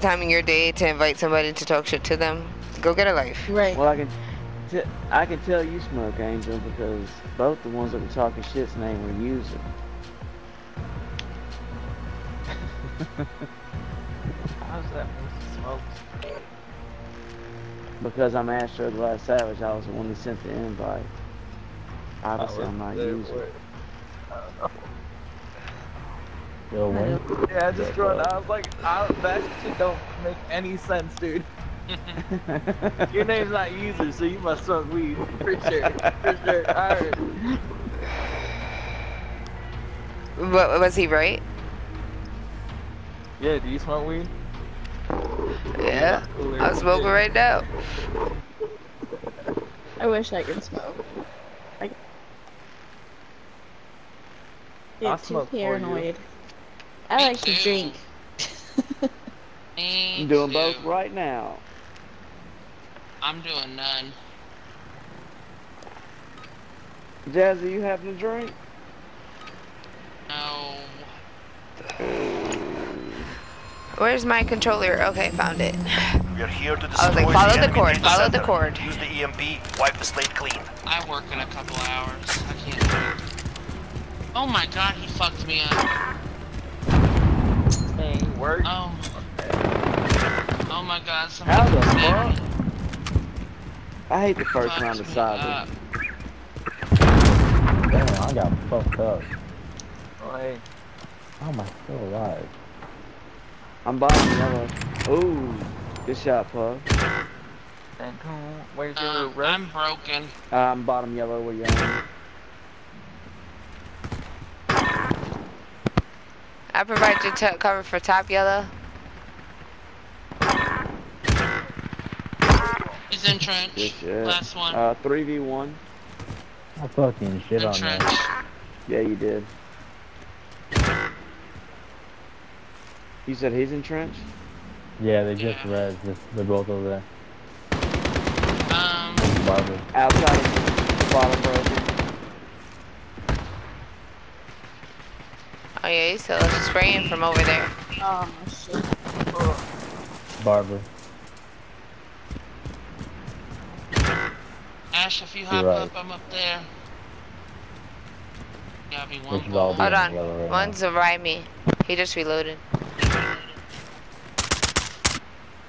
time in your day to invite somebody to talk shit to them. Go get a life. Right. Well, I can, t- I can tell you smoke Angel because both the ones that were talking shit's name were user. How's that smokes? Because I'm Astro Glass Savage, I was the one that sent the invite. Obviously, Oh, I'm not there user. Were- Yo, Wayne. Yeah, I just threw it. I was like, I, that shit don't make any sense, dude. Your name's not user, so you must smoke weed for sure. For sure. Alright. What was he right? Yeah, do you smoke weed? Yeah. I'm smoking right now. I wish I could smoke. I I'll too smoke for you. paranoid. I like to drink. I'm doing both right now. I'm doing none. Jazzy, you having a drink? No. Where's my controller? Okay, found it. We are here to I was like, follow the enemy cord, data follow the cord. Use the EMP, wipe the slate clean. I work in a couple hours. I can't do it. Oh my god, he fucked me up. Hey, work. Oh. Oh my god, How the fuck? I hate the first Fucked round of me cyber. Damn, I got fucked up. Oh, hey. How am I still alive? I'm bottom yellow. Ooh, good shot, Pug. And who- where's your Um, rep? I'm broken. Uh, I'm bottom yellow where you aiming. I provide you t- cover for top yellow. He's in trench. Shit. Last one. Uh, 3v1. I fucking shit in on trench. that. Yeah, you did. You said he's in trench? Yeah, they just Yeah. res. This- They're both over there. Um, Outside of bottom broken. Oh yeah, he's still spraying from over there. Oh shit. Barber. Ash, if you hop right. up, I'm up there. Gotta be one should all ball. be Hold on. right One's behind me. He just reloaded.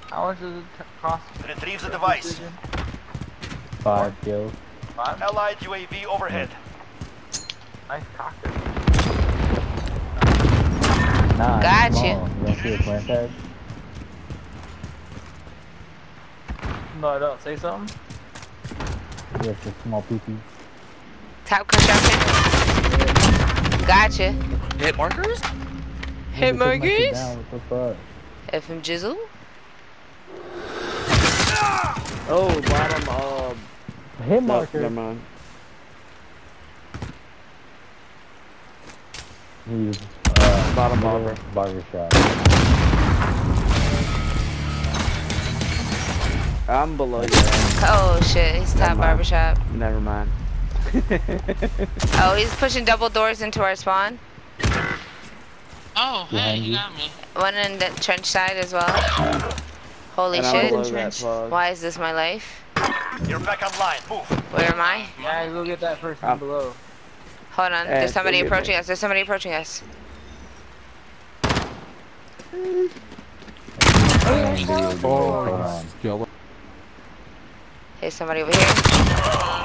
How much does it t- cost? Retrieve the device. Precision? now. Five kills. Five? Allied UAV overhead. Nice cocker. Nine. Got small. you. You don't see a plant tag? No, I don't. Say something. Yeah, it's a small PP. Top construction. Gotcha. Hit markers? Hit They took my shit markers. down, What the fuck? FM Jizzle. Oh, bottom, uh, Hit no, marker. never mind. He's Bottom middle barber. barber shop. I'm below you. Oh shit, he's top Never mind. barbershop. Never mind. Oh, he's pushing double doors into our spawn. Oh, hey, Behind you you. got me. One in the trench side as well. Holy and shit. below that Trench. plug. Why is this my life? You're back online. Move. Where am I? Yeah, go get that person Um, below. Hold on. Eh, There's somebody forgive me. approaching us. There's somebody approaching us. Oh, Yellow. There's somebody over here.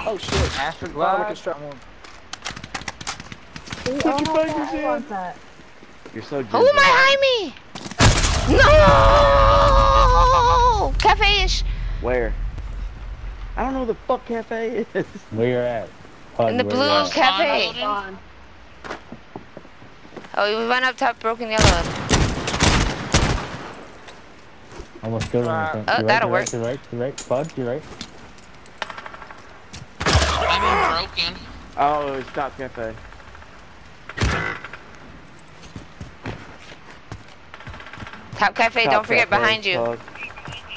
Oh shit. Astro Bottom of Glide. construction. Put your fingers in. I that. You're so Who am I behind me? No! Cafe-ish. Where? I don't know who the fuck cafe is. where you at? Pug, In the where blue cafe. Oh, we went up top, broken yellow. Almost killed him. Uh, oh, right, that'll to work. your right, to your right, you're right. Bud, you're right. I'm broken. Oh, it's Top Cafe. Top cafe, Top don't forget Cafe, behind you. Pug.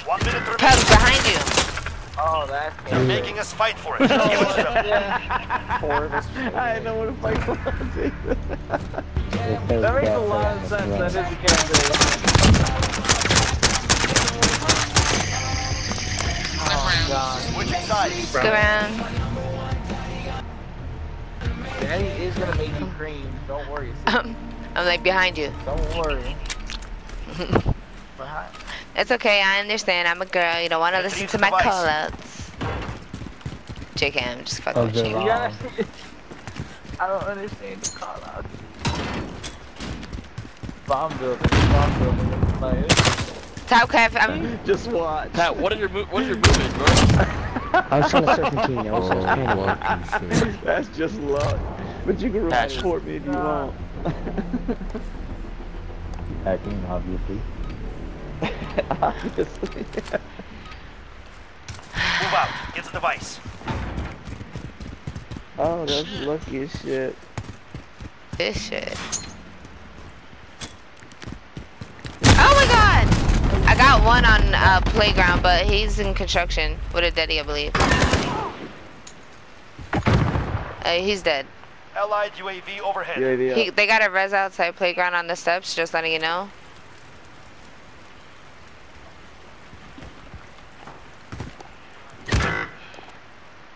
One minute Pug behind you. Oh, that's They're making us fight for it. Give it to them. Four of us. I didn't know what to fight for. They That makes a lot of sense. That is a cafe. God. Switching sides. Go around. Daddy is gonna make you cream. Don't worry. Um, I'm like behind you. Don't worry. Behind. It's okay, I understand. I'm a girl. You don't want to listen to my callouts. call. JK, I'm just fucking with you. luck. I don't understand the call out. Bomb building. Bomb building. Like, Top cap, I'm. Just watch. Pat, what are your mo- what are your movements, bro? I was trying to search King. I was Oh, panicking. That's just luck. But you can That's- report me if you want. Hacking, obviously. Obviously. Move out. Get the device. oh, that's lucky as shit. This shit. Oh my god! I got one on uh, playground, but he's in construction with a daddy, I believe. Uh, he's dead. Allied UAV overhead. UAV He, they got a res outside playground on the steps, just letting you know.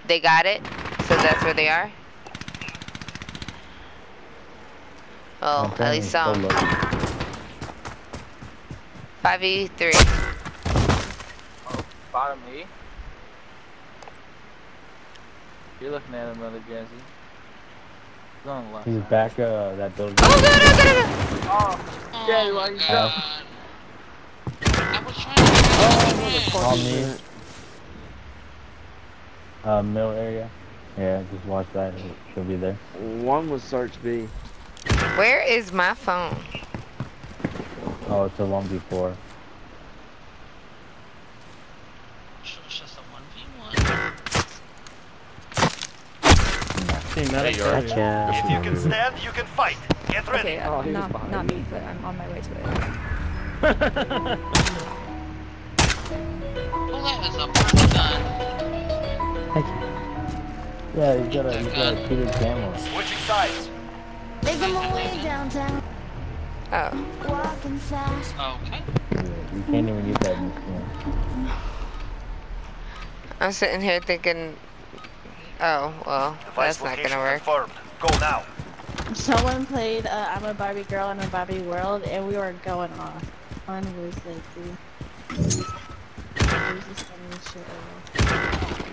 They got it, so that's where they are. Oh, at least some. 5v3. bottom E. You're looking at him, brother Jazzy. He's on the left. He's back, uh, that building. Oh, good, oh, good, oh, good. Oh, Oh Daddy, my why you God. I was trying to get On me. Uh, mill area. Yeah, just watch that. She'll be there. One was search B. Where is my phone? Oh, it's a 1v4. It's just a 1v1. There you are. Gotcha. If you can stand, you can fight. Get ready. Okay, Oh, uh, he not, not me, but I'm on my way to it. Oh, that is a perfect gun. Yeah, he's got a, he's got a heated camera. Switching sides. Make them away downtown, Oh. walking fast. Okay. Yeah, you can't even get that in this game. I'm sitting here thinking, oh, well, Device that's not gonna work. confirmed. Go now. Someone played uh, I'm a Barbie girl in a Barbie world, and we were going off. One was like, dude, it was the funniest shit ever.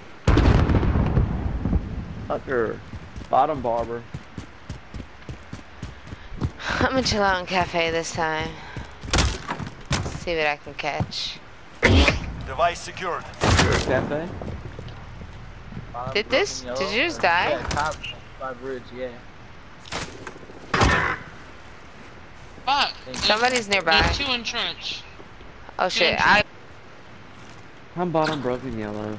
Tucker. Bottom barber. I'm gonna chill out in cafe this time. See what I can catch. Device secured. Cafe. Did this- did yellow. you just die? Yeah, top, top bridge, yeah. Fuck. Somebody's nearby. There's two in trench. Oh shit, I I'm bottom broken yellow.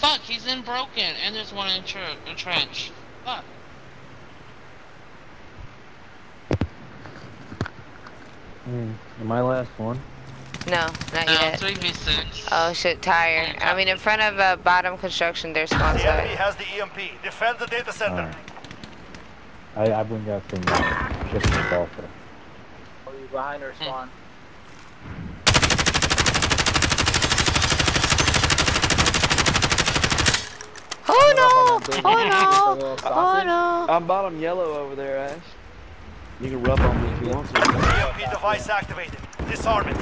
Fuck, he's in broken, and there's one in tr- a trench. Fuck. Hmm. Am I last one? no, not No, yet. 3v6. Oh shit, tire. I mean, in front of uh, bottom construction, there's spawn The enemy has the EMP. Defend the data center. Alright. I, I bring that from uh, just the sulfur. Oh, you behind her spawn. Oh no! Building. Oh no! Oh no! I'm bottom yellow over there, Ash. You can rub on me if you want to. EMP device activated. Disarm it.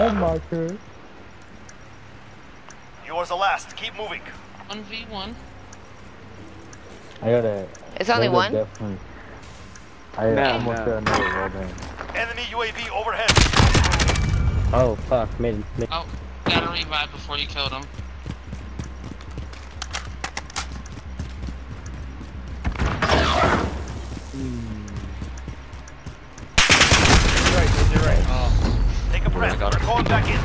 Oh, marker. Yours the last. Keep moving. 1v1. I gotta. It's only one? Definitely. I No, almost no. got another wall bang. Enemy UAV overhead. Oh fuck, mid, mid. Oh, gotta revive before you killed him. A breath. got We're it. going back in.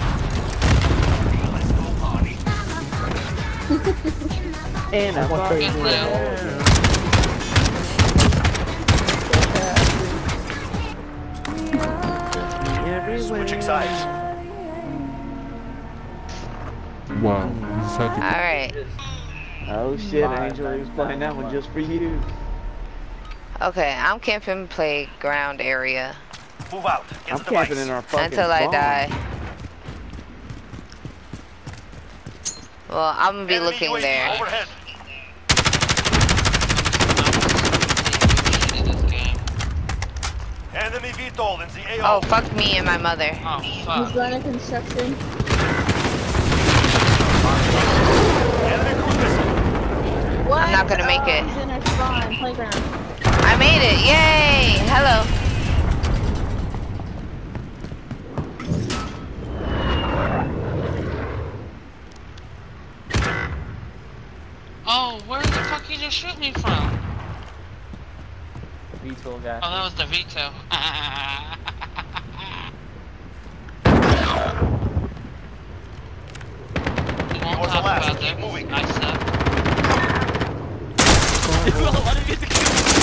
Let's go, party. And I'm good Lou. Switching sides. Wow. Alright. Oh shit, My Angel, he was playing that one just for you. Okay, I'm camping playground area. Move out. Get I'm the device. camping in our fucking Until I spawn. die. Well, I'm gonna be Enemy looking UAV there. Overhead. Enemy VTOL in the AO. Oh, fuck me and my mother. Oh, He's fuck. going to construction. Enemy cruise missile. What? I'm not gonna make Oh, it. He's in our spawn playground. I made it. Yay! Hello. Oh, where the fuck you just shoot me from? VTOL Oh, guy. Oh, that was the veto. We won't Yours talk Keep moving. I suck. Oh, oh. Why did you get the